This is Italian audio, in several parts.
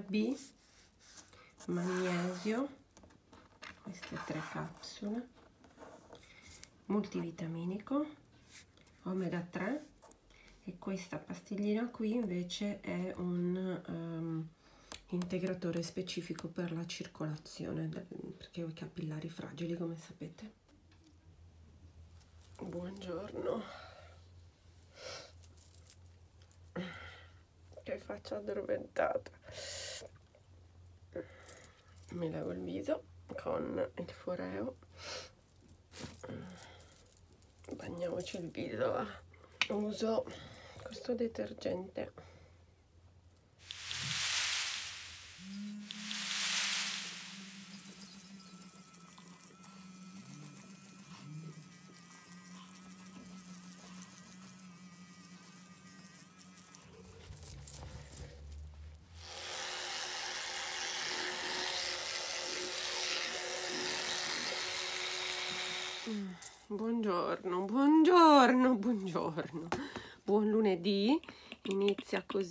B. Magnesio. Queste tre capsule. Multivitaminico. Omega 3 e questa pastiglina qui invece è un um, integratore specifico per la circolazione perché ho i capillari fragili come sapete. Buongiorno. Che faccia addormentata mi lavo il viso con il foreo. Bagniamoci il viso uso questo detergente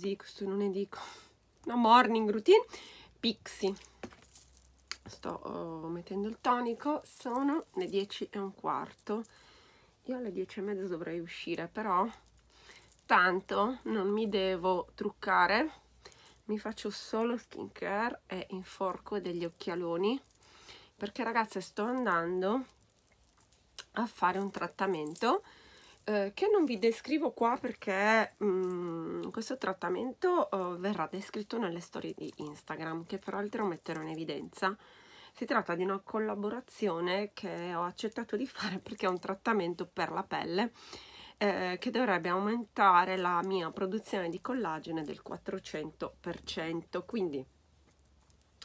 così questo lunedì una morning routine. Pixie. Sto uh, mettendo il tonico. Sono le 10 e un quarto. Io alle 10 e mezza dovrei uscire, però tanto non mi devo truccare. Mi faccio solo skincare e inforco degli occhialoni perché ragazze sto andando a fare un trattamento eh, che non vi descrivo qua perché mh, mm, questo trattamento eh, verrà descritto nelle storie di Instagram che peraltro metterò in evidenza. Si tratta di una collaborazione che ho accettato di fare perché è un trattamento per la pelle eh, che dovrebbe aumentare la mia produzione di collagene del 400%. Quindi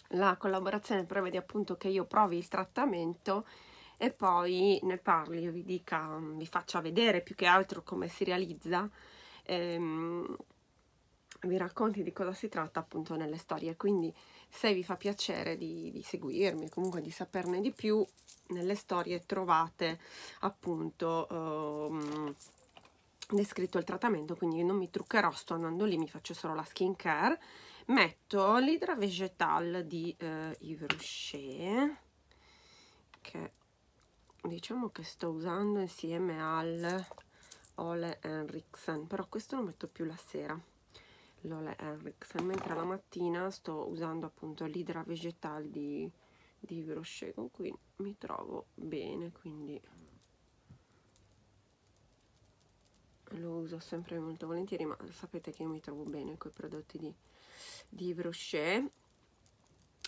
la collaborazione prevede appunto che io provi il trattamento e poi ne parli, vi dica, vi faccia vedere più che altro come si realizza, ehm, vi racconti di cosa si tratta appunto nelle storie, quindi se vi fa piacere di, di seguirmi, comunque di saperne di più, nelle storie trovate appunto ehm, descritto il trattamento, quindi non mi truccherò, sto andando lì, mi faccio solo la skin care, metto l'idra vegetal di eh, Yves Rocher, che diciamo che sto usando insieme al Ole Henriksen però questo lo metto più la sera l'Ole Henriksen. Mentre la mattina sto usando appunto l'idra vegetal di, di Rocher con cui mi trovo bene quindi lo uso sempre molto volentieri ma sapete che io mi trovo bene con i prodotti di, di Rocher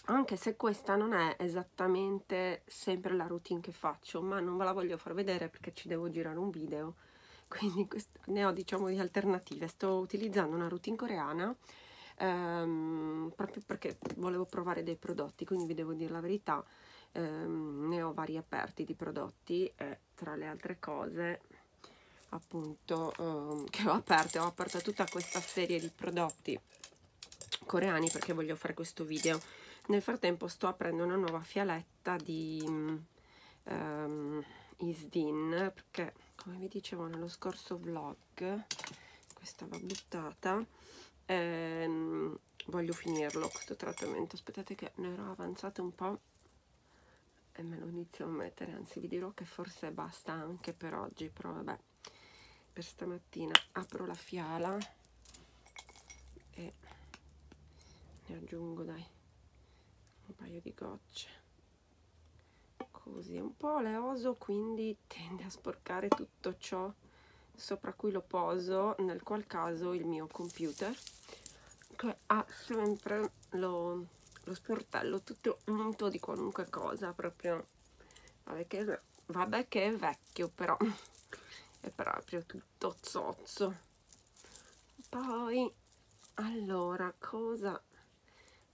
anche se questa non è esattamente sempre la routine che faccio ma non ve la voglio far vedere perché ci devo girare un video. Quindi ne ho diciamo di alternative. Sto utilizzando una routine coreana ehm, proprio perché volevo provare dei prodotti quindi vi devo dire la verità ehm, ne ho vari aperti di prodotti e tra le altre cose appunto ehm, che ho aperto ho aperto tutta questa serie di prodotti coreani perché voglio fare questo video nel frattempo sto aprendo una nuova fialetta di um, Isdin perché come vi dicevo nello scorso vlog questa va buttata ehm, voglio finirlo questo trattamento. Aspettate che ne ero avanzato un po' e me lo inizio a mettere anzi vi dirò che forse basta anche per oggi però vabbè per stamattina apro la fiala e ne aggiungo dai un paio di gocce. Così un po' oleoso quindi tende a sporcare tutto ciò sopra cui lo poso nel qual caso il mio computer che ha sempre lo, lo sportello tutto unto di qualunque cosa proprio vabbè che, vabbè che è vecchio però è proprio tutto zozzo. Poi allora cosa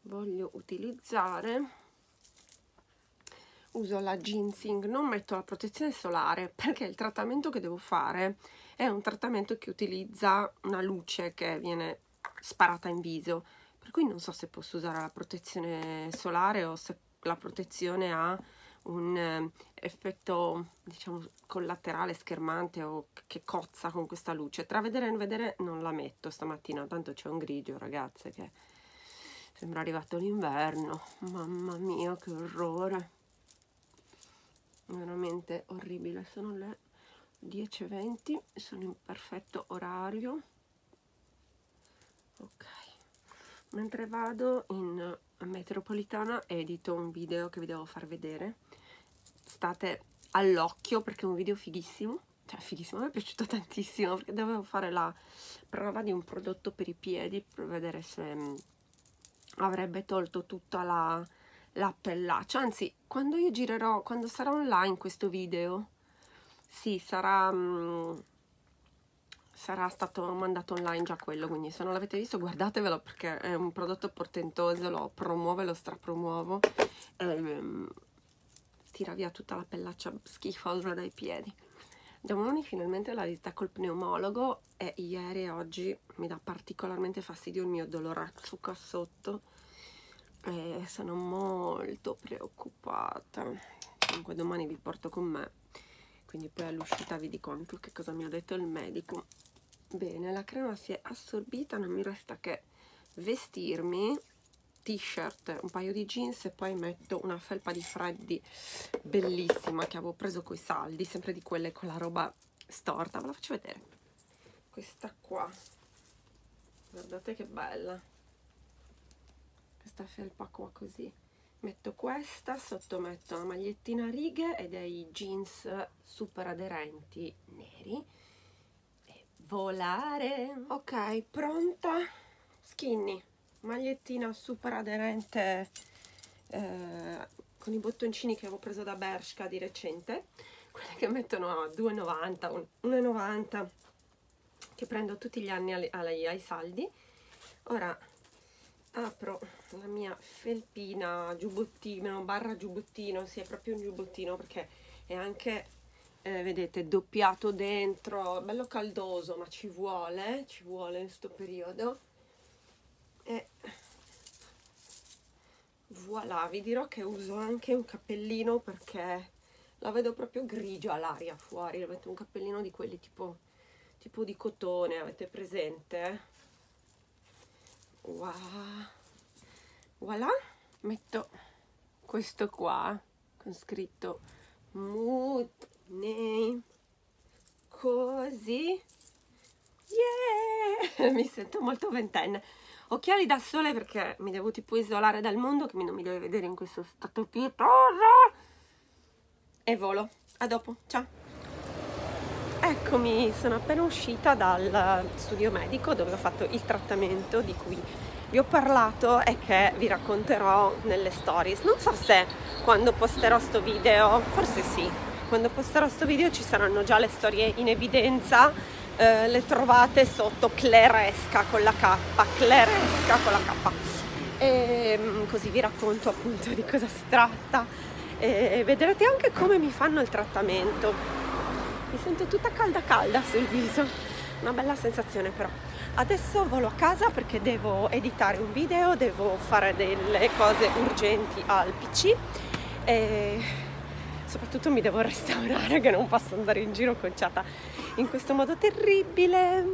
voglio utilizzare uso la ginseng non metto la protezione solare perché il trattamento che devo fare è un trattamento che utilizza una luce che viene sparata in viso. Per cui non so se posso usare la protezione solare o se la protezione ha un eh, effetto diciamo collaterale schermante o che cozza con questa luce. Tra vedere e non vedere non la metto stamattina tanto c'è un grigio ragazze che sembra arrivato l'inverno. Mamma mia che orrore. Veramente orribile. Sono le 10.20 sono in perfetto orario. Ok. Mentre vado in metropolitana edito un video che vi devo far vedere. State all'occhio perché è un video fighissimo. Cioè fighissimo, mi è piaciuto tantissimo perché dovevo fare la prova di un prodotto per i piedi per vedere se avrebbe tolto tutta la, la pellaccia anzi quando io girerò quando sarà online questo video sì sarà mh, mm, sarà stato mandato online già quello quindi se non l'avete visto guardatevelo perché è un prodotto portentoso lo promuovo e lo strapromuovo e, tira via tutta la pellaccia schifosa dai piedi domani finalmente la visita col pneumologo e ieri e oggi mi dà particolarmente fastidio il mio doloraccio qua sotto e sono molto preoccupata. Comunque domani vi porto con me quindi poi all'uscita vi dico anche che cosa mi ha detto il medico. Bene la crema si è assorbita non mi resta che vestirmi t-shirt un paio di jeans e poi metto una felpa di freddi bellissima che avevo preso coi saldi sempre di quelle con la roba storta. Ve la faccio vedere. Questa qua. Guardate che bella. Questa felpa qua così. Metto questa, sotto metto una magliettina a righe e dei jeans super aderenti neri. E volare. Ok pronta? Skinny magliettina super aderente eh, con i bottoncini che avevo preso da Bershka di recente quelle che mettono a 2,90 1,90 che prendo tutti gli anni ai, ai, ai saldi. Ora apro la mia felpina giubbottino barra giubbottino sì è proprio un giubbottino perché è anche eh, vedete doppiato dentro bello caldoso ma ci vuole ci vuole in questo periodo e voilà vi dirò che uso anche un cappellino perché la vedo proprio grigia l'aria fuori. Avete un cappellino di quelli tipo tipo di cotone avete presente? Wow. voilà. Metto questo qua con scritto mood name. Così. Yeah! Mi sento molto ventenne occhiali da sole perché mi devo tipo isolare dal mondo che non mi deve vedere in questo stato pietoso e volo. A dopo. Ciao. Eccomi, sono appena uscita dal studio medico dove ho fatto il trattamento di cui vi ho parlato e che vi racconterò nelle stories. Non so se quando posterò sto video, forse sì, quando posterò sto video ci saranno già le storie in evidenza, eh, le trovate sotto Cleresca con la K, Cleresca con la K. E mm, così vi racconto appunto di cosa si tratta. E vedrete anche come mi fanno il trattamento. Mi sento tutta calda calda sul viso. Una bella sensazione però. Adesso volo a casa perché devo editare un video devo fare delle cose urgenti al pc e soprattutto mi devo restaurare che non posso andare in giro conciata in questo modo terribile.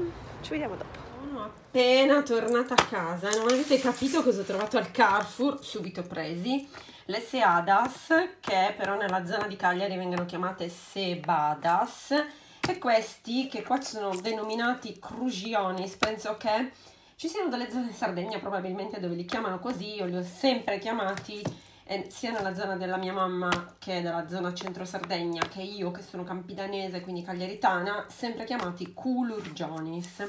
Ci vediamo dopo. Sono appena tornata a casa non avete capito cosa ho trovato al Carrefour subito presi le Seadas che però nella zona di Cagliari vengono chiamate Sebadas e questi che qua sono denominati Crugionis penso che ci siano delle zone in Sardegna probabilmente dove li chiamano così io li ho sempre chiamati sia nella zona della mia mamma che nella zona centro Sardegna che io che sono campidanese quindi cagliaritana sempre chiamati Culurgionis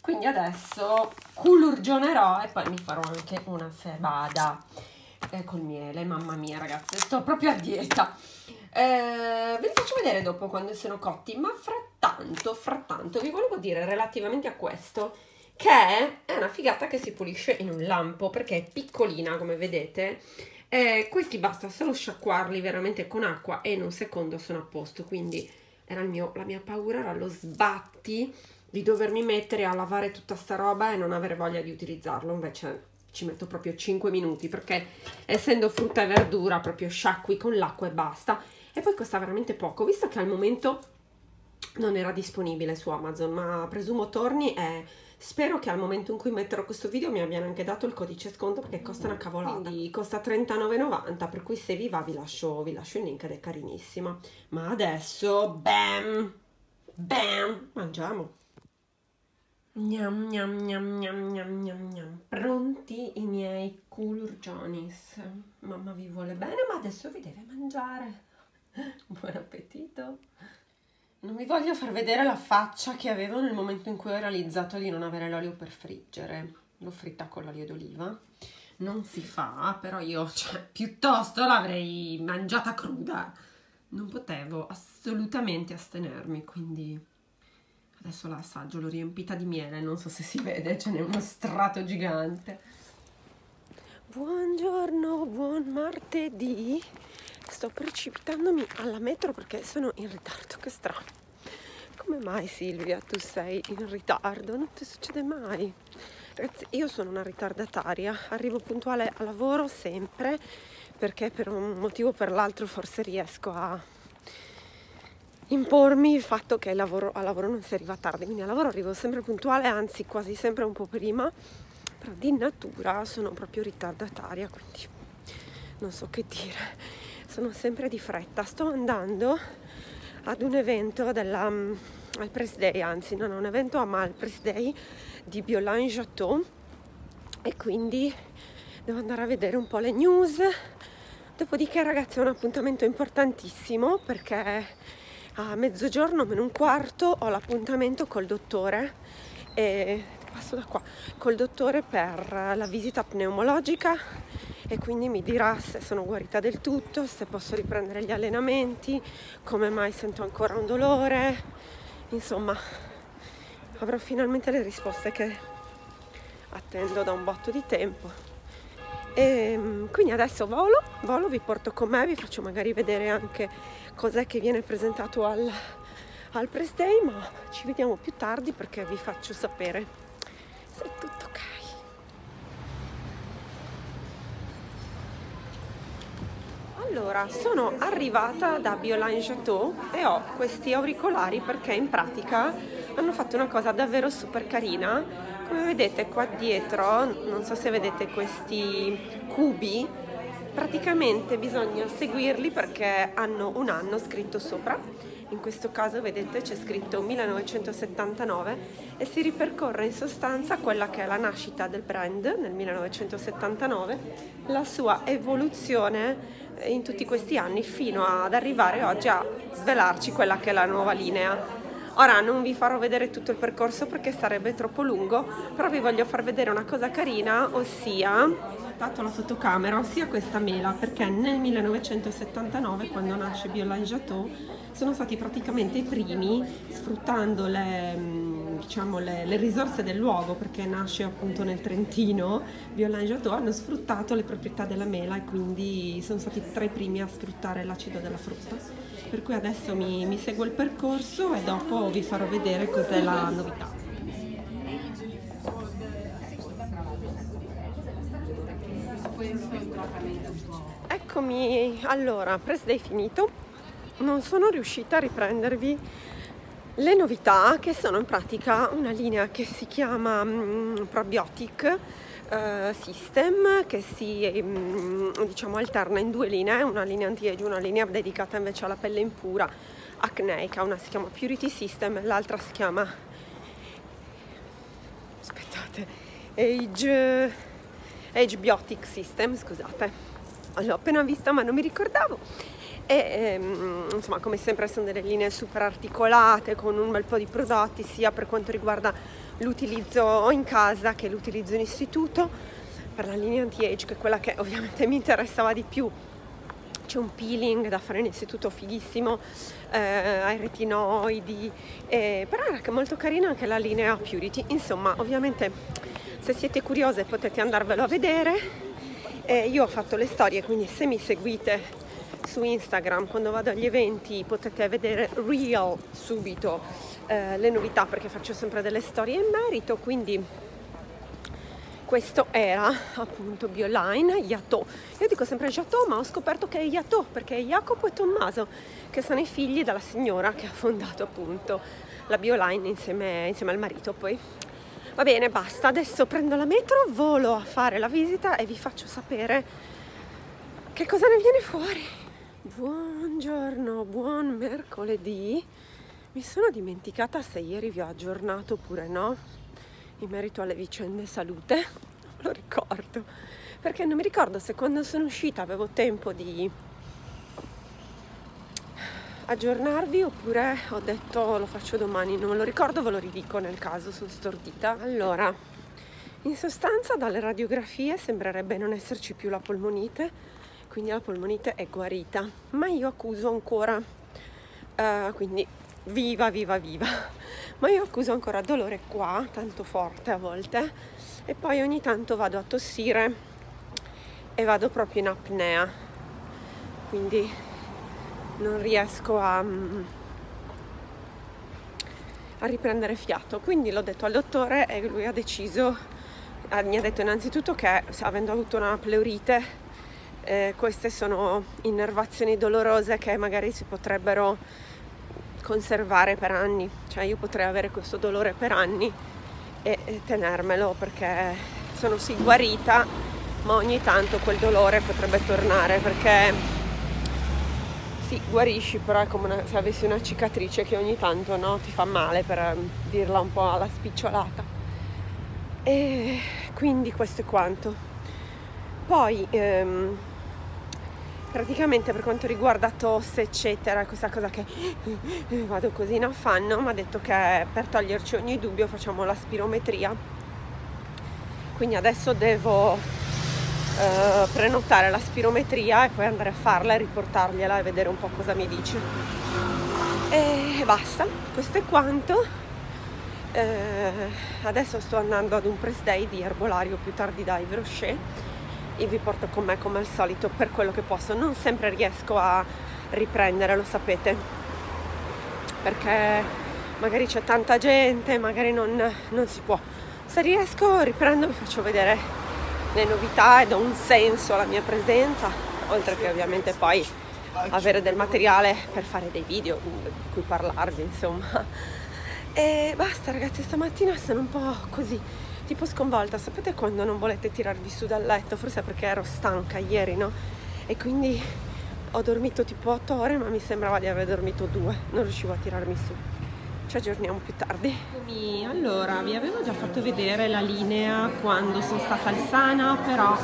quindi adesso culurgionerò e poi mi farò anche una sebada eh, col miele, mamma mia ragazze, sto proprio a dieta. Eh, ve li faccio vedere dopo quando sono cotti, ma frattanto, frattanto vi volevo dire relativamente a questo che è una figata che si pulisce in un lampo perché è piccolina come vedete eh, questi basta solo sciacquarli veramente con acqua e in un secondo sono a posto quindi era mio, la mia paura era lo sbatti di dovermi mettere a lavare tutta sta roba e non avere voglia di utilizzarlo. Invece ci metto proprio 5 minuti perché essendo frutta e verdura proprio sciacqui con l'acqua e basta. E poi costa veramente poco visto che al momento non era disponibile su Amazon ma presumo torni e Spero che al momento in cui metterò questo video mi abbiano anche dato il codice sconto perché costa una cavolata. Quindi costa 39,90 per cui se vi va vi lascio, vi lascio il link ed è carinissima. Ma adesso, bam, bam, mangiamo. Gnam, gnam, gnam, gnam, gnam, gnam, gnam. Pronti i miei culurgionis. Mamma vi vuole bene ma adesso vi deve mangiare. Buon appetito. Non vi voglio far vedere la faccia che avevo nel momento in cui ho realizzato di non avere l'olio per friggere. L'ho fritta con l'olio d'oliva. Non si fa, però io, cioè, piuttosto l'avrei mangiata cruda. Non potevo assolutamente astenermi, quindi adesso la assaggio, l'ho riempita di miele, non so se si vede, ce n'è uno strato gigante. Buongiorno, buon martedì sto precipitandomi alla metro perché sono in ritardo, che strano. Come mai Silvia tu sei in ritardo? Non ti succede mai. Ragazzi, io sono una ritardataria, arrivo puntuale al lavoro sempre perché per un motivo o per l'altro forse riesco a impormi il fatto che lavoro, al lavoro non si arriva tardi, quindi al lavoro arrivo sempre puntuale, anzi quasi sempre un po' prima, però di natura sono proprio ritardataria, quindi non so che dire sono sempre di fretta. Sto andando ad un evento della, um, al Press Day, anzi non un evento ma al Press Day di Biolin Jateau e quindi devo andare a vedere un po' le news. Dopodiché ragazzi è un appuntamento importantissimo perché a mezzogiorno meno un quarto ho l'appuntamento col dottore e passo da qua col dottore per la visita pneumologica e quindi mi dirà se sono guarita del tutto, se posso riprendere gli allenamenti, come mai sento ancora un dolore, insomma avrò finalmente le risposte che attendo da un botto di tempo. E ehm, quindi adesso volo, volo, vi porto con me, vi faccio magari vedere anche cos'è che viene presentato al, al press ma ci vediamo più tardi perché vi faccio sapere se è tutto ok. Allora, sono arrivata da Bioline Chateau e ho questi auricolari perché in pratica hanno fatto una cosa davvero super carina. Come vedete qua dietro, non so se vedete questi cubi, praticamente bisogna seguirli perché hanno un anno scritto sopra. In questo caso vedete c'è scritto 1979 e si ripercorre in sostanza quella che è la nascita del brand nel 1979, la sua evoluzione in tutti questi anni fino ad arrivare oggi a svelarci quella che è la nuova linea. Ora non vi farò vedere tutto il percorso perché sarebbe troppo lungo, però vi voglio far vedere una cosa carina, ossia dato la fotocamera, ossia questa mela, perché nel 1979, quando nasce Biolan Jateau, sono stati praticamente i primi, sfruttando le, mm, diciamo, le, le risorse del luogo, perché nasce appunto nel Trentino, Biolan Jateau, hanno sfruttato le proprietà della mela e quindi sono stati tra i primi a sfruttare l'acido della frutta. Per cui adesso mi, mi seguo il percorso e dopo vi farò vedere cos'è la novità. Eccomi, allora, press day finito. Non sono riuscita a riprendervi le novità che sono in pratica una linea che si chiama um, Probiotic uh, System che si um, diciamo alterna in due linee, una linea anti-age, una linea dedicata invece alla pelle impura acneica, una si chiama Purity System e l'altra si chiama aspettate Age Age Biotic System, scusate, l'ho appena vista ma non mi ricordavo. E ehm, insomma, come sempre sono delle linee super articolate con un bel po' di prodotti, sia per quanto riguarda l'utilizzo in casa che l'utilizzo in istituto. Per la linea anti-age, che è quella che ovviamente mi interessava di più, c'è un peeling da fare in istituto fighissimo eh, ai retinoidi, eh, però era molto carina anche la linea Purity. Insomma, ovviamente se siete curiose potete andarvelo a vedere eh, io ho fatto le storie quindi se mi seguite su Instagram quando vado agli eventi potete vedere real subito eh, le novità perché faccio sempre delle storie in merito quindi questo era appunto Bioline Yato. Io dico sempre Yato ma ho scoperto che è Yato perché è Jacopo e Tommaso che sono i figli della signora che ha fondato appunto la Bioline insieme, insieme al marito poi Va bene, basta, adesso prendo la metro, volo a fare la visita e vi faccio sapere che cosa ne viene fuori. Buongiorno, buon mercoledì. Mi sono dimenticata se ieri vi ho aggiornato oppure no in merito alle vicende salute. Non lo ricordo, perché non mi ricordo se quando sono uscita avevo tempo di aggiornarvi oppure ho detto lo faccio domani, non me lo ricordo, ve lo ridico nel caso, sono stordita. Allora, in sostanza dalle radiografie sembrerebbe non esserci più la polmonite, quindi la polmonite è guarita, ma io accuso ancora, uh, quindi viva, viva, viva, ma io accuso ancora dolore qua, tanto forte a volte, e poi ogni tanto vado a tossire e vado proprio in apnea, quindi non riesco a, mm, a riprendere fiato. Quindi l'ho detto al dottore e lui ha deciso, mi ha detto innanzitutto che avendo avuto una pleurite, eh, queste sono innervazioni dolorose che magari si potrebbero conservare per anni, cioè io potrei avere questo dolore per anni e, e tenermelo perché sono sì guarita, ma ogni tanto quel dolore potrebbe tornare perché sì, guarisci, però è come una, se avessi una cicatrice che ogni tanto no, ti fa male, per um, dirla un po' alla spicciolata. E quindi questo è quanto. Poi, ehm, praticamente per quanto riguarda tosse, eccetera, questa cosa che vado così in affanno, mi ha detto che per toglierci ogni dubbio facciamo la spirometria. Quindi adesso devo eh, prenotare la spirometria e poi andare a farla e riportargliela e vedere un po' cosa mi dice. E basta, questo è quanto. Eh, adesso sto andando ad un press day di erbolario più tardi da Yves Rocher e vi porto con me come al solito per quello che posso. Non sempre riesco a riprendere, lo sapete, perché magari c'è tanta gente, magari non, non si può. Se riesco riprendo vi faccio vedere le novità e do un senso alla mia presenza, oltre che ovviamente poi avere del materiale per fare dei video di cui parlarvi, insomma. E basta ragazzi, stamattina sono un po' così, tipo sconvolta. Sapete quando non volete tirarvi su dal letto? Forse perché ero stanca ieri, no? E quindi ho dormito tipo 8 ore, ma mi sembrava di aver dormito 2, non riuscivo a tirarmi su ci aggiorniamo più tardi. Allora, vi avevo già fatto vedere la linea quando sono stata al Sana, però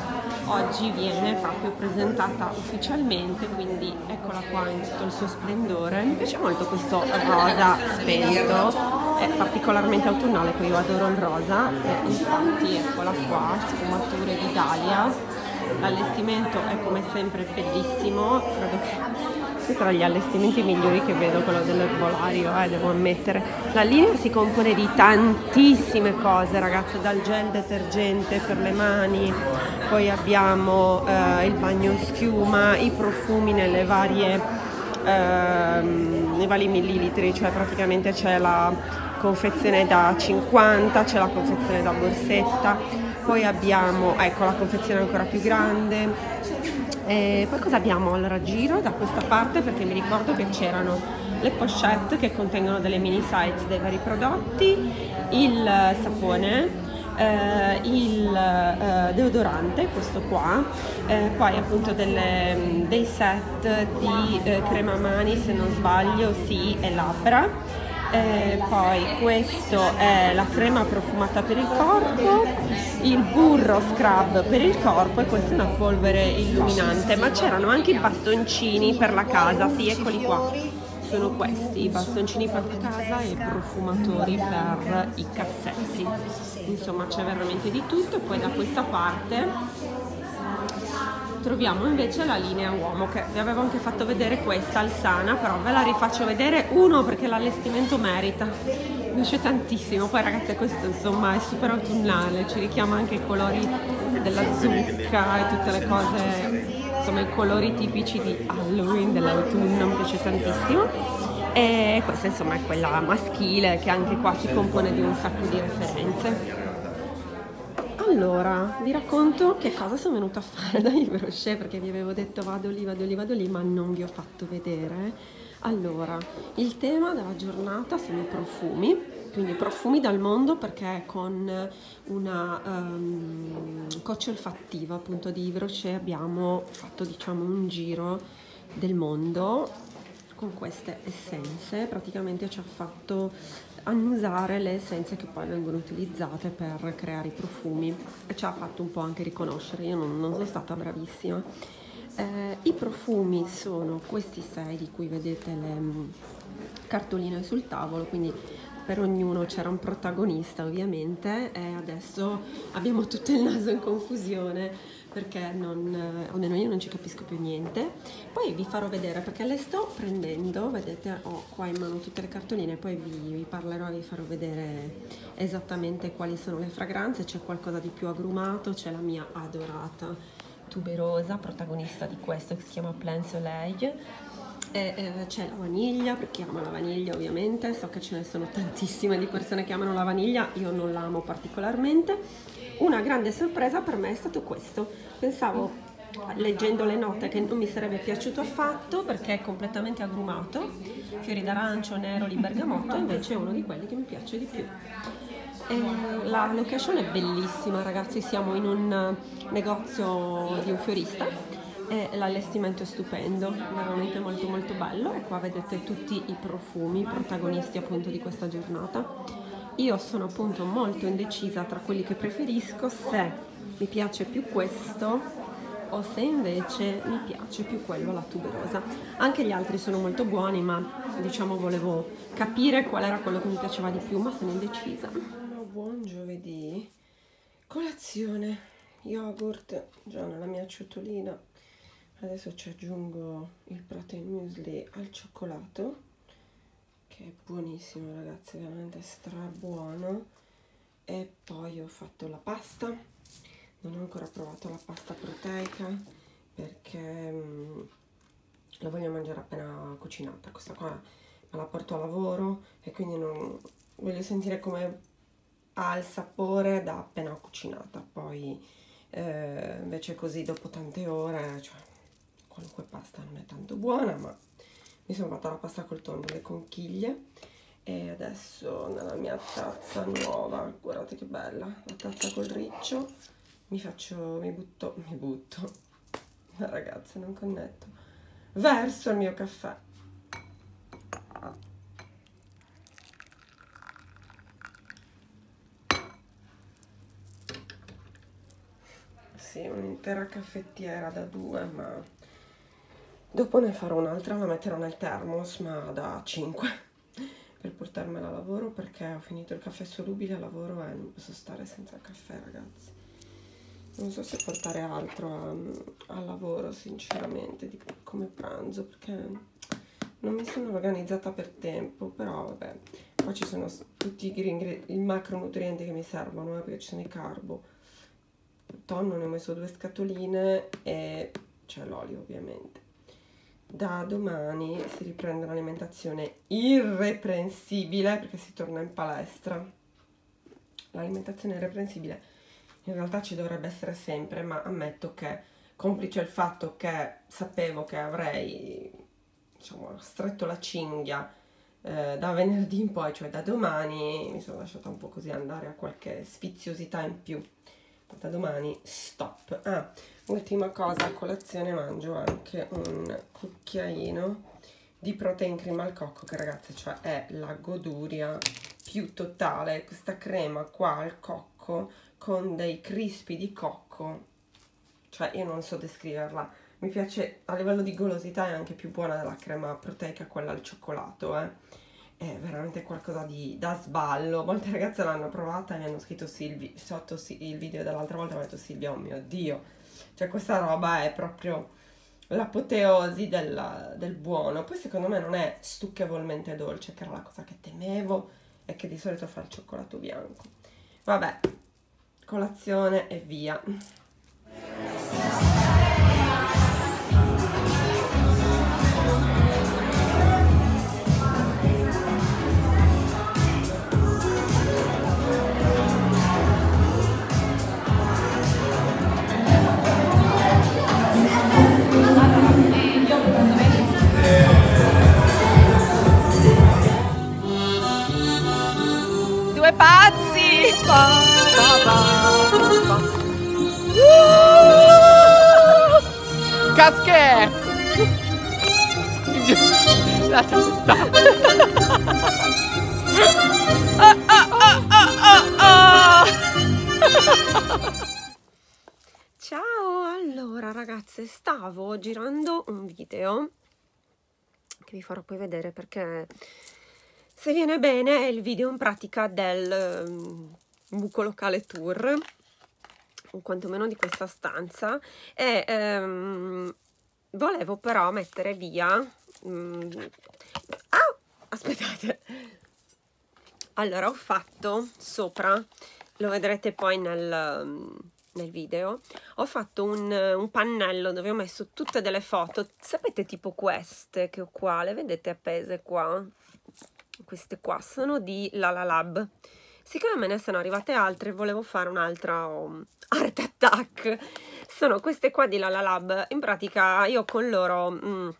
oggi viene proprio presentata ufficialmente, quindi eccola qua in tutto il suo splendore. Mi piace molto questo rosa spento, è particolarmente autunnale, poi io adoro il rosa, e infatti eccola qua, sfumature di Dalia. L'allestimento è come sempre bellissimo, credo che tra gli allestimenti migliori che vedo quello dell'erbolario, eh, devo ammettere. La linea si compone di tantissime cose, ragazze, dal gel detergente per le mani, poi abbiamo eh, il bagno schiuma, i profumi nelle varie, eh, nei vari millilitri, cioè praticamente c'è la confezione da 50, c'è la confezione da borsetta, poi abbiamo ecco la confezione ancora più grande e poi cosa abbiamo? Allora giro da questa parte perché mi ricordo che c'erano le pochette che contengono delle mini sites dei vari prodotti, il sapone, eh, il eh, deodorante, questo qua, eh, poi appunto delle, dei set di eh, crema mani se non sbaglio, sì, e labbra eh, poi questo è la crema profumata per il corpo, il burro scrub per il corpo e questa è una polvere illuminante, ma c'erano anche i bastoncini per la casa, sì eccoli qua, sono questi, i bastoncini per la casa e i profumatori per i cassetti, insomma c'è veramente di tutto, poi da questa parte troviamo invece la linea uomo che vi avevo anche fatto vedere questa al Sana però ve la rifaccio vedere uno perché l'allestimento merita. Mi piace tantissimo. Poi ragazzi questo insomma è super autunnale. Ci richiama anche i colori della zucca e tutte le cose insomma i colori tipici di Halloween dell'autunno mi piace tantissimo. E questa insomma è quella maschile che anche qua si compone di un sacco di referenze allora, vi racconto che cosa sono venuta a fare da Yves perché vi avevo detto vado lì, vado lì, vado lì, ma non vi ho fatto vedere. Allora, il tema della giornata sono i profumi quindi profumi dal mondo perché con una um, coccia olfattiva appunto di Yves abbiamo fatto diciamo un giro del mondo con queste essenze praticamente ci ha fatto annusare le essenze che poi vengono utilizzate per creare i profumi e ci ha fatto un po' anche riconoscere io non, non sono stata bravissima. Eh, i profumi sono questi sei di cui vedete le um, cartoline sul tavolo quindi per ognuno c'era un protagonista ovviamente e adesso abbiamo tutto il naso in confusione perché non, eh, almeno io non ci capisco più niente. Poi vi farò vedere perché le sto prendendo, vedete ho qua in mano tutte le cartoline, poi vi, vi parlerò e vi farò vedere esattamente quali sono le fragranze, c'è qualcosa di più agrumato, c'è la mia adorata tuberosa, protagonista di questo che si chiama Plein Soleil, eh, c'è la vaniglia, perché ama la vaniglia ovviamente, so che ce ne sono tantissime di persone che amano la vaniglia, io non la amo particolarmente. Una grande sorpresa per me è stato questo, pensavo leggendo le note che non mi sarebbe piaciuto affatto perché è completamente agrumato, fiori d'arancio, nero, di bergamotto, invece è uno di quelli che mi piace di più. E la location è bellissima ragazzi, siamo in un negozio di un fiorista e l'allestimento è stupendo, veramente molto molto bello e qua vedete tutti i profumi protagonisti appunto di questa giornata. Io sono appunto molto indecisa tra quelli che preferisco, se mi piace più questo o se invece mi piace più quello alla tuberosa. Anche gli altri sono molto buoni ma diciamo volevo capire qual era quello che mi piaceva di più ma sono indecisa. Buon giovedì, colazione, yogurt già nella mia ciotolina adesso ci aggiungo il protein muesli al cioccolato che è buonissimo ragazzi veramente stra buono e poi ho fatto la pasta. Non ho ancora provato la pasta proteica perché mm, la voglio mangiare appena cucinata. Questa qua me la porto a lavoro e quindi non voglio sentire come ha il sapore da appena cucinata. Poi eh, invece così dopo tante ore cioè, qualunque pasta non è tanto buona ma mi sono fatta la pasta col tonno le conchiglie e adesso nella mia tazza nuova. Guardate che bella la tazza col riccio. Mi faccio mi butto mi butto. Ragazze non connetto. Verso il mio caffè. Sì un'intera caffettiera da due ma Dopo ne farò un'altra, la metterò nel thermos, ma da 5 per portarmela a lavoro perché ho finito il caffè solubile a lavoro e non posso stare senza caffè, ragazzi. Non so se portare altro a, a lavoro, sinceramente, di, come pranzo, perché non mi sono organizzata per tempo, però vabbè. Qua ci sono tutti i, i macronutrienti che mi servono, eh, perché ci sono i carbo. Tonno ne ho messo due scatoline e c'è l'olio, ovviamente da domani si riprende un'alimentazione irreprensibile perché si torna in palestra. L'alimentazione irreprensibile in realtà ci dovrebbe essere sempre, ma ammetto che complice il fatto che sapevo che avrei diciamo, stretto la cinghia eh, da venerdì in poi, cioè da domani, mi sono lasciata un po' così andare a qualche sfiziosità in più. Da domani stop. Ah, ultima cosa a colazione mangio anche un cucchiaino di protein cream al cocco che ragazzi cioè è la goduria più totale. Questa crema qua al cocco con dei crispi di cocco cioè io non so descriverla. Mi piace a livello di golosità è anche più buona della crema proteica quella al cioccolato eh. È veramente qualcosa di da sballo. Molte ragazze l'hanno provata e mi hanno scritto Silvi sotto il video dell'altra volta mi hanno detto Silvia oh mio dio cioè questa roba è proprio l'apoteosi del, del buono. Poi secondo me non è stucchevolmente dolce, che era la cosa che temevo e che di solito fa il cioccolato bianco. Vabbè, colazione e via. Casche! La testa! Ciao, allora ragazze, stavo girando un video che vi farò poi vedere perché se viene bene è il video in pratica del um, buco locale tour o quantomeno di questa stanza. E um, volevo però mettere via um, ah, aspettate. Allora ho fatto sopra lo vedrete poi nel nel video, ho fatto un, un, pannello dove ho messo tutte delle foto, sapete tipo queste che ho qua, le vedete appese qua? Queste qua sono di Lala Lab. Siccome me ne sono arrivate altre, volevo fare un'altra um, art attack. Sono queste qua di Lala Lab. In pratica io con loro... Mm,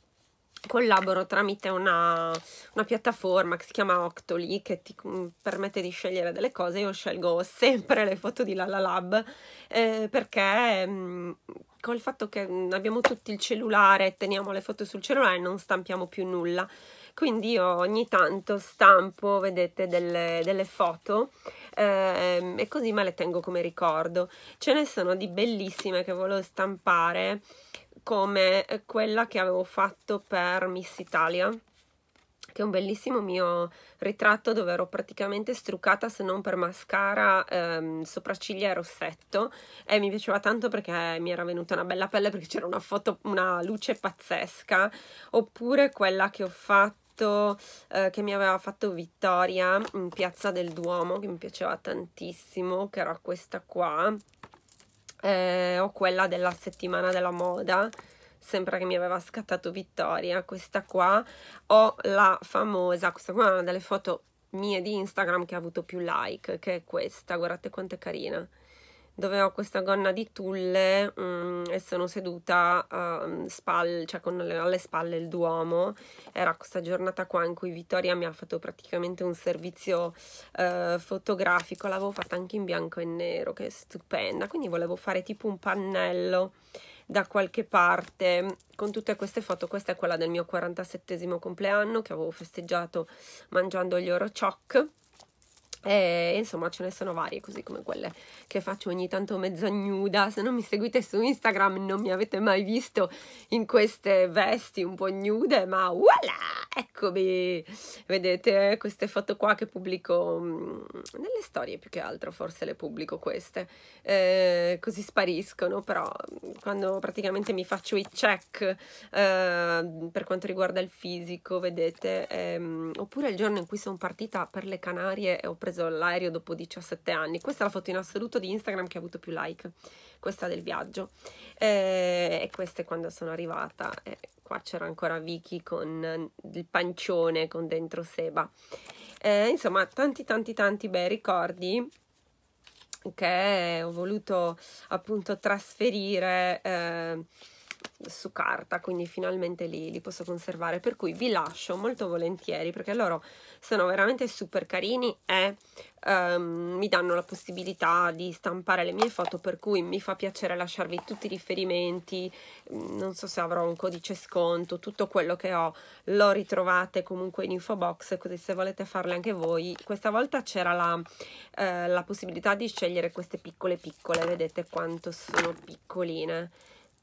collaboro tramite una, una, piattaforma che si chiama Octoly che ti mm, permette di scegliere delle cose io scelgo sempre le foto di Lala Lab eh, perché mm, col fatto che abbiamo tutti il cellulare teniamo le foto sul cellulare non stampiamo più nulla quindi io ogni tanto stampo vedete delle, delle foto eh, e così me le tengo come ricordo. Ce ne sono di bellissime che volevo stampare come quella che avevo fatto per Miss Italia che è un bellissimo mio ritratto dove ero praticamente struccata se non per mascara, ehm, sopracciglia e rossetto. E mi piaceva tanto perché mi era venuta una bella pelle perché c'era una foto, una luce pazzesca. Oppure quella che ho fatto eh, che mi aveva fatto Vittoria in Piazza del Duomo che mi piaceva tantissimo che era questa qua eh, o quella della settimana della moda sempre che mi aveva scattato Vittoria questa qua o la famosa questa qua è una delle foto mie di Instagram che ha avuto più like che è questa guardate quanto è carina dove ho questa gonna di tulle mm, e sono seduta uh, spalle, cioè con le, alle spalle il Duomo. Era questa giornata qua in cui Vittoria mi ha fatto praticamente un servizio uh, fotografico, l'avevo fatta anche in bianco e nero, che è stupenda, quindi volevo fare tipo un pannello da qualche parte con tutte queste foto. Questa è quella del mio 47 compleanno che avevo festeggiato mangiando gli Oro Choc e insomma ce ne sono varie così come quelle che faccio ogni tanto mezza nuda. Se non mi seguite su Instagram non mi avete mai visto in queste vesti un po' nude ma voilà! Eccomi! Vedete queste foto qua che pubblico mm, nelle storie più che altro forse le pubblico queste. Eh, così spariscono però mm, quando praticamente mi faccio i check eh, per quanto riguarda il fisico vedete ehm, oppure il giorno in cui sono partita per le Canarie e ho preso preso l'aereo dopo 17 anni. Questa è la foto in assoluto di Instagram che ha avuto più like, questa del viaggio. Eh, e questa è quando sono arrivata. Eh, qua c'era ancora Vicky con il pancione con dentro Seba. Eh, insomma, tanti tanti tanti bei ricordi che ho voluto appunto trasferire eh, su carta, quindi finalmente li, li, posso conservare, per cui vi lascio molto volentieri perché loro sono veramente super carini e um, mi danno la possibilità di stampare le mie foto, per cui mi fa piacere lasciarvi tutti i riferimenti, mm, non so se avrò un codice sconto, tutto quello che ho lo ritrovate comunque in info box, così se volete farle anche voi. Questa volta c'era la, eh, la possibilità di scegliere queste piccole piccole, vedete quanto sono piccoline,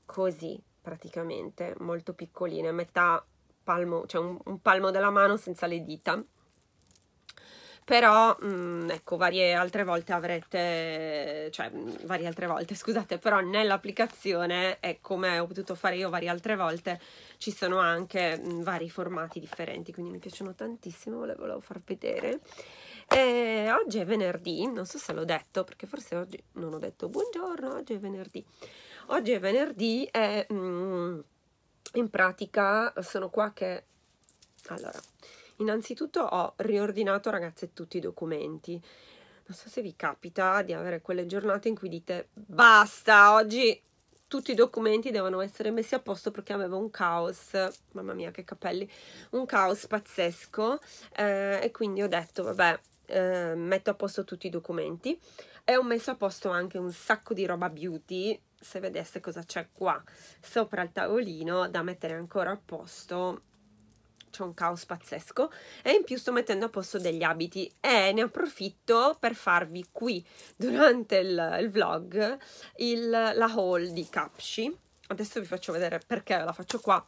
così praticamente, molto piccoline, metà palmo, cioè un, un palmo della mano senza le dita. Però mh, mm, ecco varie altre volte avrete cioè varie altre volte scusate però nell'applicazione è come ho potuto fare io varie altre volte ci sono anche mh, vari formati differenti quindi mi piacciono tantissimo ve le volevo far vedere. E oggi è venerdì non so se l'ho detto perché forse oggi non ho detto buongiorno oggi è venerdì oggi è venerdì e mm, in pratica sono qua che allora innanzitutto ho riordinato ragazze tutti i documenti. Non so se vi capita di avere quelle giornate in cui dite basta oggi tutti i documenti devono essere messi a posto perché avevo un caos, mamma mia che capelli, un caos pazzesco. Eh, e quindi ho detto vabbè eh, metto a posto tutti i documenti. E ho messo a posto anche un sacco di roba beauty se vedeste cosa c'è qua. Sopra il tavolino da mettere ancora a posto c'è un caos pazzesco. E in più sto mettendo a posto degli abiti. E ne approfitto per farvi qui durante il, il vlog il, la haul di Capshi adesso vi faccio vedere perché la faccio qua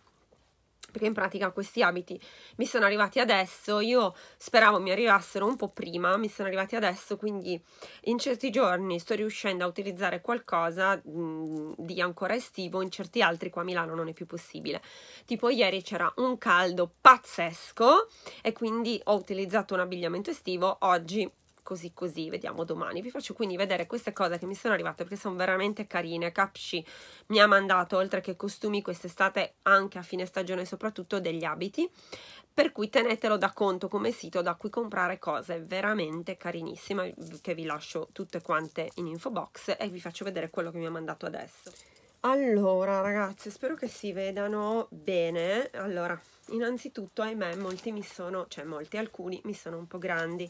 perché in pratica questi abiti mi sono arrivati adesso, io speravo mi arrivassero un po' prima, mi sono arrivati adesso, quindi in certi giorni sto riuscendo a utilizzare qualcosa mh, di ancora estivo, in certi altri qua a Milano non è più possibile. Tipo ieri c'era un caldo pazzesco e quindi ho utilizzato un abbigliamento estivo, oggi così così, vediamo domani. Vi faccio quindi vedere queste cose che mi sono arrivate perché sono veramente carine. Capshi mi ha mandato, oltre che costumi, quest'estate anche a fine stagione soprattutto degli abiti, per cui tenetelo da conto come sito da cui comprare cose veramente carinissime che vi lascio tutte quante in info box e vi faccio vedere quello che mi ha mandato adesso. Allora ragazzi, spero che si vedano bene. Allora, innanzitutto ahimè molti mi sono, cioè molti, alcuni mi sono un po' grandi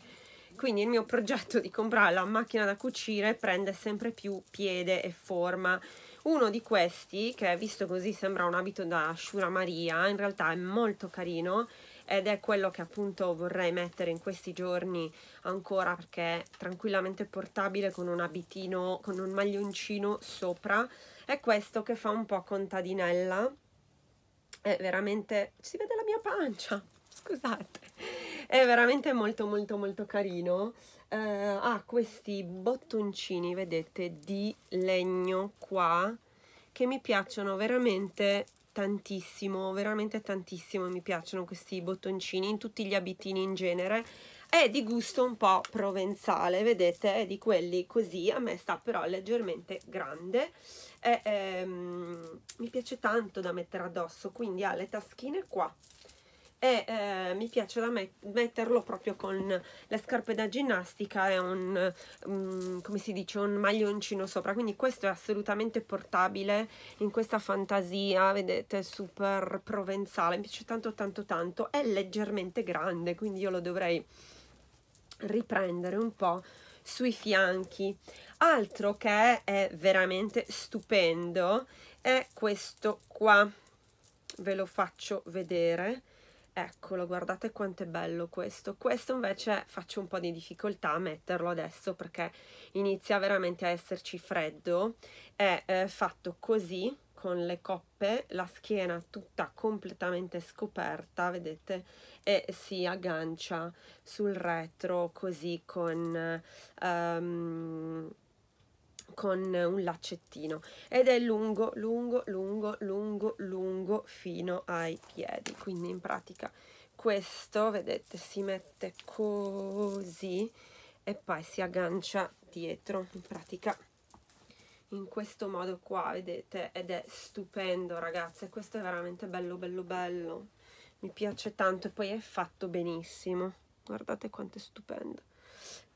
quindi il mio progetto di comprare la macchina da cucire prende sempre più piede e forma. Uno di questi che visto così sembra un abito da Shura Maria in realtà è molto carino ed è quello che appunto vorrei mettere in questi giorni ancora perché è tranquillamente portabile con un abitino con un maglioncino sopra. È questo che fa un po' contadinella. È veramente si vede la mia pancia scusate è veramente molto molto molto carino. Eh, ha questi bottoncini vedete di legno qua che mi piacciono veramente tantissimo veramente tantissimo mi piacciono questi bottoncini in tutti gli abitini in genere. È di gusto un po' provenzale vedete è di quelli così a me sta però leggermente grande. E, ehm, mi piace tanto da mettere addosso quindi ha le taschine qua e eh, mi piace da me metterlo proprio con le scarpe da ginnastica e un, um, come si dice, un maglioncino sopra, quindi questo è assolutamente portabile in questa fantasia, vedete, super provenzale, mi piace tanto tanto tanto, è leggermente grande, quindi io lo dovrei riprendere un po' sui fianchi. Altro che è veramente stupendo è questo qua, ve lo faccio vedere, Eccolo, guardate quanto è bello questo. Questo invece faccio un po' di difficoltà a metterlo adesso perché inizia veramente a esserci freddo. È eh, fatto così, con le coppe, la schiena tutta completamente scoperta, vedete? E si aggancia sul retro così con... Um, con un laccettino. Ed è lungo lungo lungo lungo lungo fino ai piedi. Quindi in pratica questo vedete si mette così e poi si aggancia dietro. In pratica in questo modo qua vedete ed è stupendo ragazze questo è veramente bello bello bello. Mi piace tanto e poi è fatto benissimo. Guardate quanto è stupendo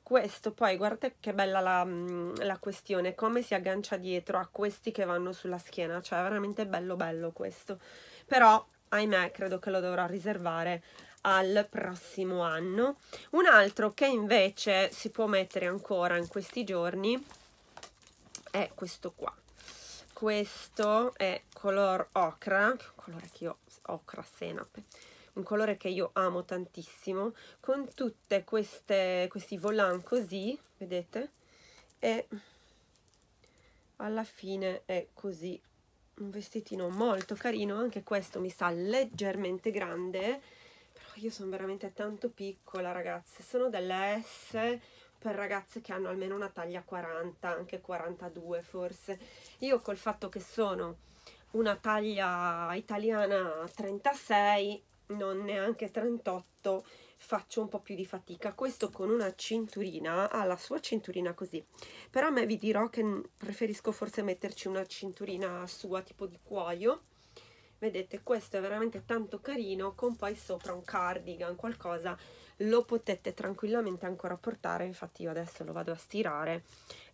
questo. Poi guardate che bella la, la, questione come si aggancia dietro a questi che vanno sulla schiena. Cioè è veramente bello bello questo. Però ahimè credo che lo dovrò riservare al prossimo anno. Un altro che invece si può mettere ancora in questi giorni è questo qua. Questo è color ocra. Colore che io ocra senape un colore che io amo tantissimo con tutte queste questi volant così vedete? E alla fine è così un vestitino molto carino anche questo mi sta leggermente grande però io sono veramente tanto piccola ragazze. Sono delle S per ragazze che hanno almeno una taglia 40 anche 42 forse. Io col fatto che sono una taglia italiana 36 non neanche 38 faccio un po' più di fatica. Questo con una cinturina ha la sua cinturina così. Però a me vi dirò che preferisco forse metterci una cinturina sua tipo di cuoio. Vedete questo è veramente tanto carino con poi sopra un cardigan qualcosa lo potete tranquillamente ancora portare infatti io adesso lo vado a stirare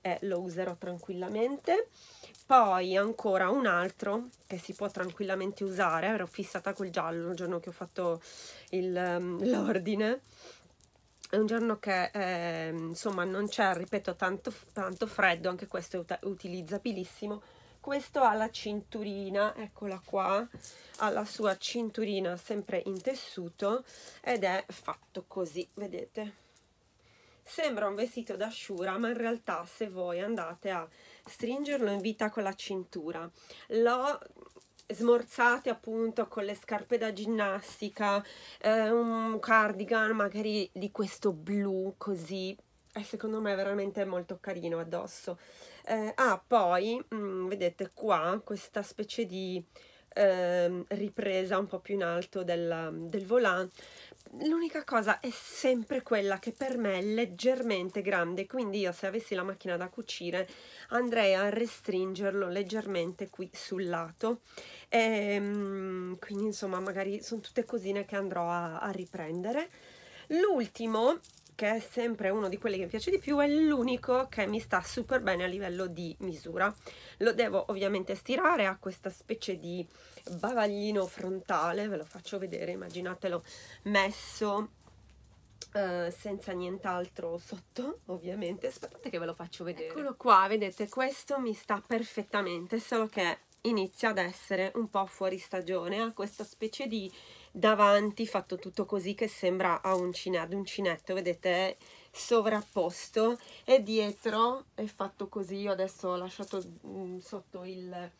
e lo userò tranquillamente poi ancora un altro che si può tranquillamente usare ero fissata col giallo il giorno che ho fatto um, l'ordine è un giorno che eh, insomma non c'è, ripeto, tanto, tanto freddo, anche questo è ut utilizzabilissimo. Questo ha la cinturina, eccola qua, ha la sua cinturina sempre in tessuto ed è fatto così, vedete? Sembra un vestito da sciura, ma in realtà se voi andate a stringerlo in vita con la cintura, lo smorzate appunto con le scarpe da ginnastica, eh, un cardigan magari di questo blu così, e secondo me è veramente molto carino addosso. Eh, ah, poi mh, mm, vedete qua questa specie di eh, ripresa un po' più in alto del, del volant. L'unica cosa è sempre quella che per me è leggermente grande quindi io se avessi la macchina da cucire andrei a restringerlo leggermente qui sul lato. E, ehm, quindi insomma magari sono tutte cosine che andrò a, a riprendere. L'ultimo che è sempre uno di quelli che mi piace di più, è l'unico che mi sta super bene a livello di misura. Lo devo ovviamente stirare, ha questa specie di bavaglino frontale, ve lo faccio vedere, immaginatelo messo Uh, senza nient'altro sotto ovviamente aspettate che ve lo faccio vedere eccolo qua vedete questo mi sta perfettamente solo che inizia ad essere un po' fuori stagione ha questa specie di davanti fatto tutto così che sembra a un ad uncinetto vedete sovrapposto e dietro è fatto così io adesso ho lasciato mh, mm, sotto il eh,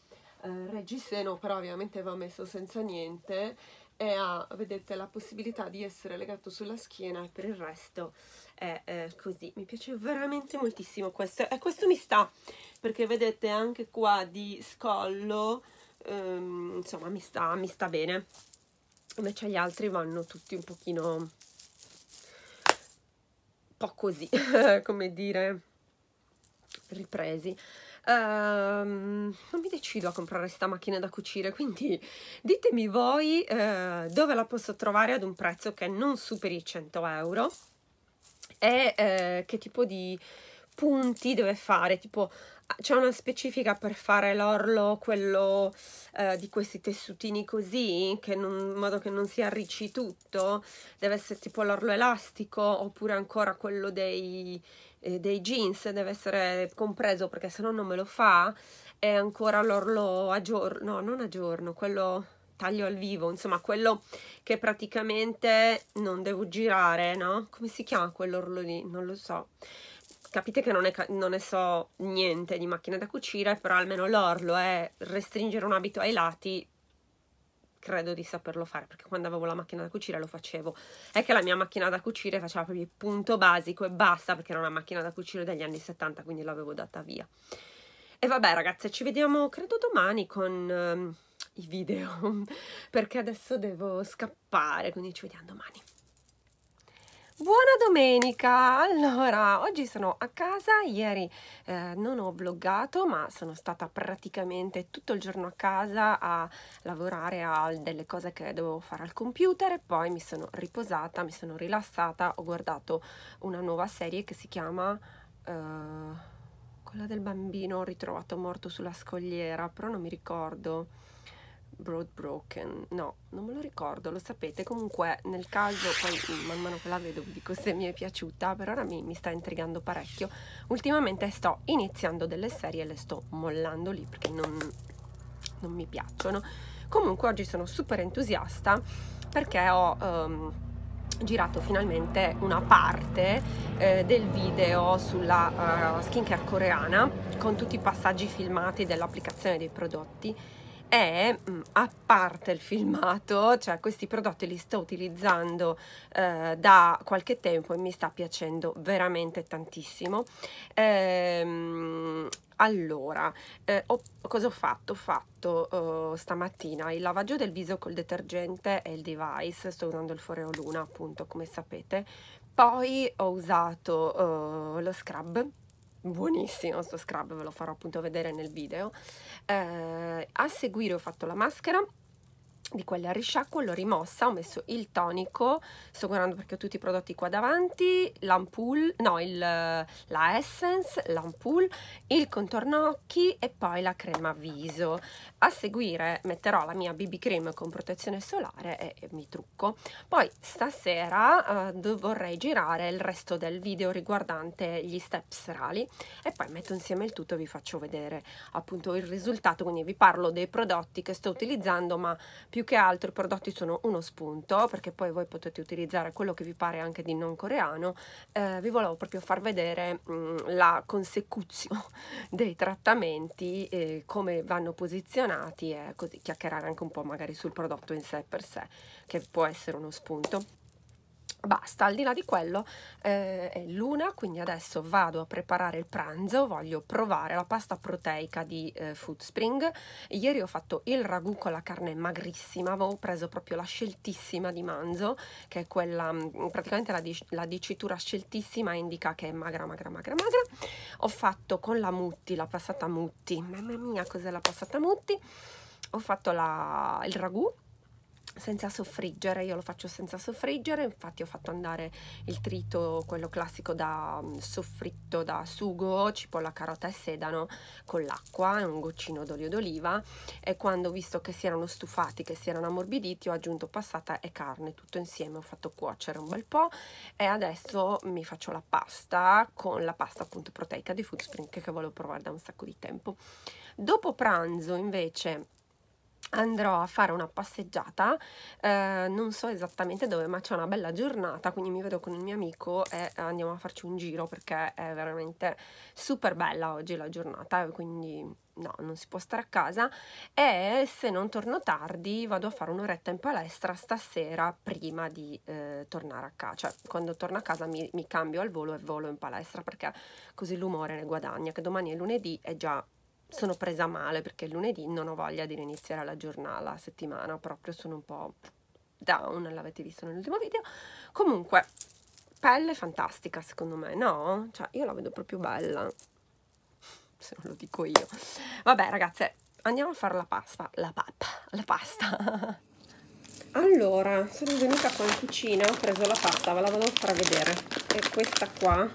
reggiseno però ovviamente va messo senza niente e ha vedete la possibilità di essere legato sulla schiena e per il resto è eh, così. Mi piace veramente moltissimo questo e questo mi sta perché vedete anche qua di scollo ehm, insomma mi sta, mi sta bene invece gli altri vanno tutti un pochino un po' così come dire ripresi. Um, non mi decido a comprare questa macchina da cucire, quindi ditemi voi uh, dove la posso trovare ad un prezzo che non superi i 100 euro e uh, che tipo di punti deve fare, tipo c'è una specifica per fare l'orlo, quello eh, di questi tessutini così, che non, in modo che non si arricci tutto, deve essere tipo l'orlo elastico, oppure ancora quello dei, eh, dei jeans, deve essere compreso perché se no non me lo fa, e ancora l'orlo a giorno, no non a giorno, quello taglio al vivo, insomma quello che praticamente non devo girare, no? Come si chiama quell'orlo lì? Non lo so capite che non, è, non ne so niente di macchina da cucire, però almeno l'orlo è restringere un abito ai lati, credo di saperlo fare, perché quando avevo la macchina da cucire lo facevo. È che la mia macchina da cucire faceva proprio il punto basico e basta, perché era una macchina da cucire degli anni 70, quindi l'avevo data via. E vabbè ragazze, ci vediamo credo domani con um, i video, perché adesso devo scappare, quindi ci vediamo domani. Buona domenica! Allora, oggi sono a casa, ieri eh, non ho vloggato, ma sono stata praticamente tutto il giorno a casa a lavorare a delle cose che dovevo fare al computer e poi mi sono riposata, mi sono rilassata, ho guardato una nuova serie che si chiama... Uh, quella del bambino ritrovato morto sulla scogliera, però non mi ricordo Broad Broken, no, non me lo ricordo, lo sapete, comunque nel caso, poi man mano che la vedo vi dico se mi è piaciuta, per ora mi, mi sta intrigando parecchio. Ultimamente sto iniziando delle serie e le sto mollando lì perché non, non mi piacciono. Comunque oggi sono super entusiasta perché ho... Um, girato finalmente una parte eh, del video sulla uh, skincare coreana con tutti i passaggi filmati dell'applicazione dei prodotti e mm, a parte il filmato, cioè questi prodotti li sto utilizzando eh, da qualche tempo e mi sta piacendo veramente tantissimo. Ehm, allora, eh, ho, cosa ho fatto? Ho fatto uh, stamattina il lavaggio del viso col detergente e il device, sto usando il Foreo Luna appunto come sapete, poi ho usato uh, lo scrub buonissimo sto scrub, ve lo farò appunto vedere nel video. Eh, a seguire ho fatto la maschera di quelle a risciacquo, l'ho rimossa, ho messo il tonico, sto guardando perché ho tutti i prodotti qua davanti, l'ampoule, no, il, la essence, l'ampoule, il contorno occhi e poi la crema viso. A seguire metterò la mia BB cream con protezione solare e, e mi trucco. Poi stasera eh, vorrei girare il resto del video riguardante gli step serali e poi metto insieme il tutto e vi faccio vedere appunto il risultato, quindi vi parlo dei prodotti che sto utilizzando ma più che altro i prodotti sono uno spunto perché poi voi potete utilizzare quello che vi pare anche di non coreano eh, vi volevo proprio far vedere mh, mm, la consecuzione dei trattamenti eh, come vanno posizionati e così chiacchierare anche un po' magari sul prodotto in sé per sé che può essere uno spunto Basta, al di là di quello eh, è l'una, quindi adesso vado a preparare il pranzo, voglio provare la pasta proteica di eh, Food Spring. Ieri ho fatto il ragù con la carne magrissima, avevo preso proprio la sceltissima di manzo, che è quella, mm, praticamente la, la dicitura sceltissima indica che è magra, magra, magra, magra. Ho fatto con la mutti, la passata mutti, mamma mia cos'è la passata mutti, ho fatto la, il ragù senza soffriggere, io lo faccio senza soffriggere, infatti ho fatto andare il trito, quello classico da mm, soffritto da sugo, cipolla, carota e sedano con l'acqua e un goccino d'olio d'oliva e quando ho visto che si erano stufati, che si erano ammorbiditi ho aggiunto passata e carne tutto insieme, ho fatto cuocere un bel po' e adesso mi faccio la pasta con la pasta appunto proteica di Food Spring che volevo provare da un sacco di tempo. Dopo pranzo invece andrò a fare una passeggiata, eh, non so esattamente dove, ma c'è una bella giornata, quindi mi vedo con il mio amico e andiamo a farci un giro perché è veramente super bella oggi la giornata, quindi no, non si può stare a casa. E se non torno tardi vado a fare un'oretta in palestra stasera prima di eh, tornare a casa, cioè quando torno a casa mi, mi cambio al volo e volo in palestra perché così l'umore ne guadagna, che domani è lunedì e già sono presa male perché lunedì non ho voglia di iniziare la giornata, la settimana, proprio sono un po' down, l'avete visto nell'ultimo video. Comunque, pelle fantastica secondo me, no? Cioè, io la vedo proprio bella, se non lo dico io. Vabbè ragazze, andiamo a fare la pasta, la pappa, la pasta. Allora, sono venuta qua in cucina, ho preso la pasta, ve la a far vedere. È questa qua,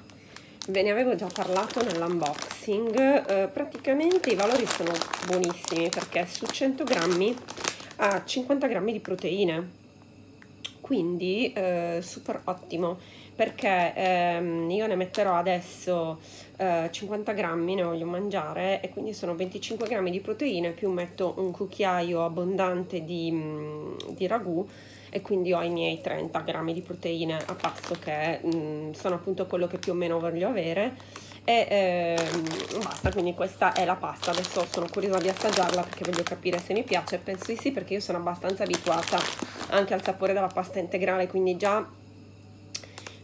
ve ne avevo già parlato nell'unboxing eh, praticamente i valori sono buonissimi perché su 100 grammi ha 50 grammi di proteine. Quindi eh, super ottimo perché ehm, io ne metterò adesso eh, 50 grammi ne voglio mangiare e quindi sono 25 grammi di proteine più metto un cucchiaio abbondante di, mm, di ragù e quindi ho i miei 30 grammi di proteine a pasto che mh, mm, sono appunto quello che più o meno voglio avere e ehm, basta quindi questa è la pasta. Adesso sono curiosa di assaggiarla perché voglio capire se mi piace. Penso di sì perché io sono abbastanza abituata anche al sapore della pasta integrale quindi già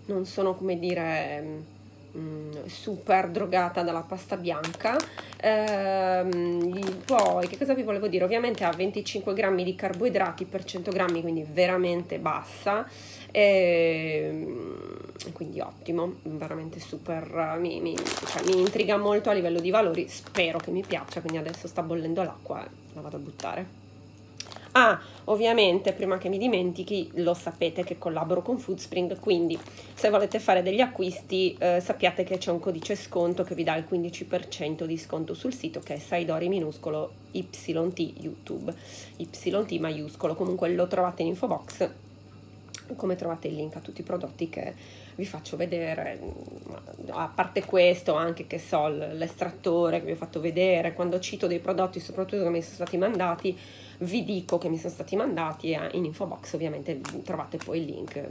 non sono come dire Mm, super drogata dalla pasta bianca. Ehm, poi che cosa vi volevo dire? Ovviamente ha 25 grammi di carboidrati per 100 grammi quindi veramente bassa e ehm, quindi ottimo veramente super mi, mi, cioè, mi intriga molto a livello di valori spero che mi piaccia quindi adesso sta bollendo l'acqua e la vado a buttare. Ah, ovviamente, prima che mi dimentichi, lo sapete che collaboro con Foodspring, quindi se volete fare degli acquisti eh, sappiate che c'è un codice sconto che vi dà il 15% di sconto sul sito che è Saidori minuscolo YT YouTube, YT maiuscolo, comunque lo trovate in info box come trovate il link a tutti i prodotti che vi faccio vedere? A parte questo anche che so l'estrattore che vi ho fatto vedere quando cito dei prodotti soprattutto che mi sono stati mandati vi dico che mi sono stati mandati in info box ovviamente trovate poi il link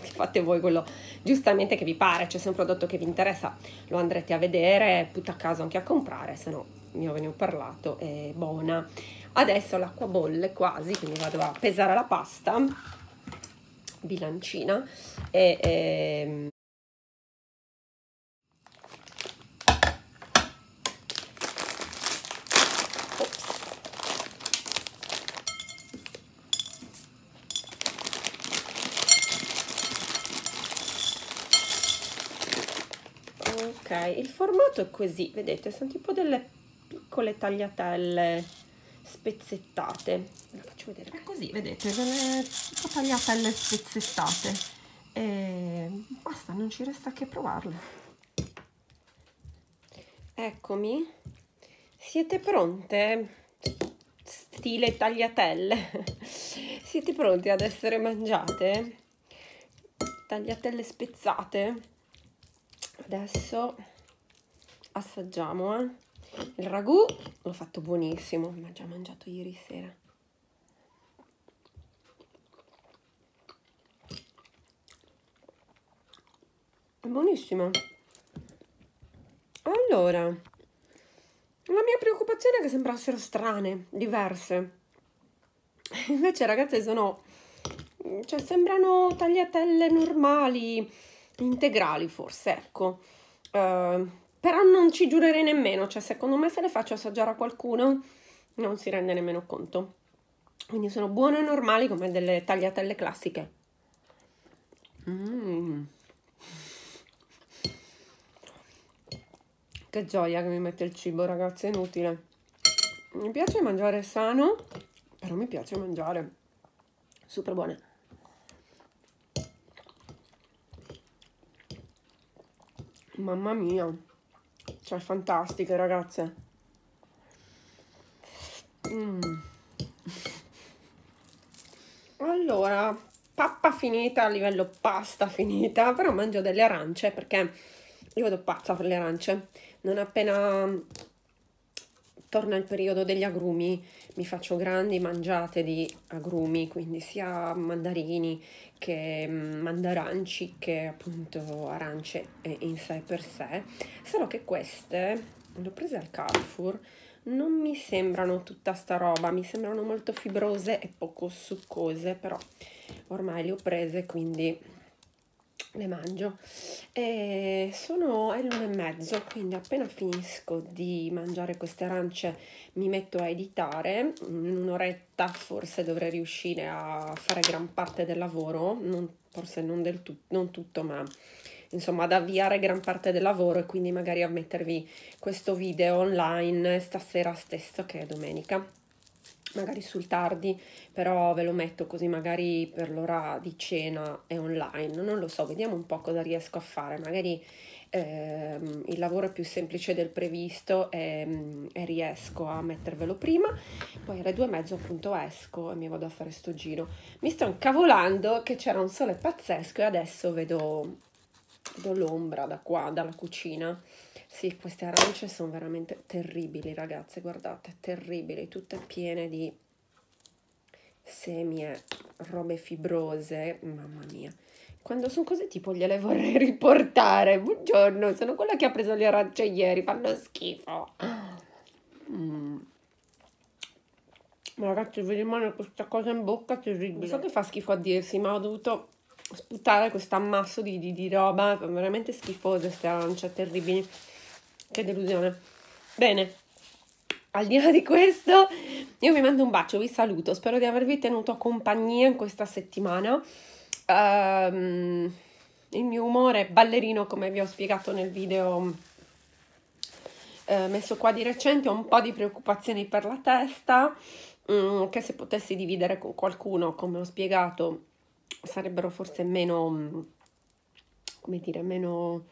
fate voi quello giustamente che vi pare. Cioè se un prodotto che vi interessa lo andrete a vedere putta a caso anche a comprare se no io ve ne ho parlato è buona. Adesso l'acqua bolle quasi quindi vado a pesare la pasta bilancina e, e ehm, il formato è così vedete sono tipo delle piccole tagliatelle spezzettate. Ve lo faccio vedere. È così, vedete, delle tipo tagliatelle spezzettate. E basta, non ci resta che provarle. Eccomi. Siete pronte? Stile tagliatelle. Siete pronti ad essere mangiate? Tagliatelle spezzate. Adesso assaggiamo, eh. Il ragù l'ho fatto buonissimo, l'ho già mangiato ieri sera. È buonissimo. Allora, la mia preoccupazione è che sembrassero strane, diverse. Invece, ragazze, sono... Cioè, sembrano tagliatelle normali, integrali forse, ecco. Uh, però non ci giurerei nemmeno, cioè secondo me se le faccio assaggiare a qualcuno non si rende nemmeno conto. Quindi sono buone e normali come delle tagliatelle classiche. Mmm. Che gioia che mi mette il cibo, ragazzi, è inutile. Mi piace mangiare sano, però mi piace mangiare. Super buone. Mamma mia, cioè fantastiche ragazze. Mm. Allora, pappa finita a livello pasta finita, però mangio delle arance perché io vado pazza per le arance non appena torna il periodo degli agrumi. Mi faccio grandi mangiate di agrumi quindi sia mandarini che mm, mandaranci che appunto arance in sé per sé. Solo che queste le ho prese al Carrefour non mi sembrano tutta sta roba. Mi sembrano molto fibrose e poco succose però ormai le ho prese quindi le mangio. E sono è l'una e mezzo quindi appena finisco di mangiare queste arance mi metto a editare. In un'oretta forse dovrei riuscire a fare gran parte del lavoro non, forse non del tutto non tutto ma insomma ad avviare gran parte del lavoro e quindi magari a mettervi questo video online stasera stesso che è domenica magari sul tardi, però ve lo metto così magari per l'ora di cena è online, non lo so, vediamo un po' cosa riesco a fare, magari ehm, il lavoro è più semplice del previsto e, e, riesco a mettervelo prima, poi alle due e mezzo appunto esco e mi vado a fare sto giro. Mi sto incavolando che c'era un sole pazzesco e adesso vedo, vedo l'ombra da qua, dalla cucina sì, queste arance sono veramente terribili, ragazze, guardate, terribili, tutte piene di semi e robe fibrose, mamma mia. Quando sono così tipo gliele vorrei riportare. Buongiorno, sono quella che ha preso le arance ieri, fanno schifo. Mm. Ma ragazzi, vi rimane questa cosa in bocca terribile. So che fa schifo a dirsi, ma ho dovuto sputare questo ammasso di, di, di roba veramente schifose, queste arance terribili. Che delusione. Bene, al di là di questo, io vi mando un bacio, vi saluto. Spero di avervi tenuto compagnia in questa settimana. Um, il mio umore ballerino, come vi ho spiegato nel video eh, messo qua di recente, ho un po' di preoccupazioni per la testa, um, che se potessi dividere con qualcuno, come ho spiegato, sarebbero forse meno, come dire, meno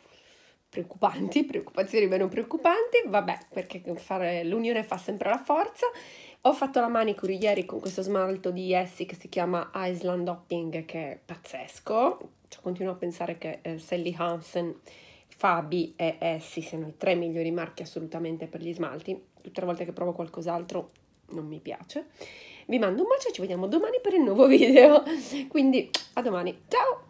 preoccupanti, preoccupazioni meno preoccupanti, vabbè, perché fare l'unione fa sempre la forza. Ho fatto la manicure ieri con questo smalto di Essie che si chiama Island Hopping, che è pazzesco. Cioè, continuo a pensare che eh, Sally Hansen, Fabi e Essie siano i tre migliori marchi assolutamente per gli smalti. Tutte le volte che provo qualcos'altro non mi piace. Vi mando un bacio e ci vediamo domani per il nuovo video. Quindi a domani, ciao!